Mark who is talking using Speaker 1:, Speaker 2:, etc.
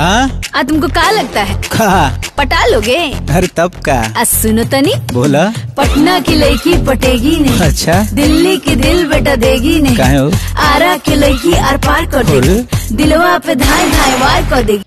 Speaker 1: हाँ
Speaker 2: आ तुमको का लगता है?
Speaker 1: कहा?
Speaker 2: पटा लोगे?
Speaker 1: अरे तब का।
Speaker 2: सुनो तो तनी
Speaker 1: बोला।
Speaker 2: पटना की लड़की पटेगी नहीं।
Speaker 1: अच्छा।
Speaker 2: दिल्ली की दिल बेटा देगी नहीं।
Speaker 1: हो
Speaker 2: आरा की लड़की आर पार कर देगी दिलवा पे धाय धाय वार कर देगी।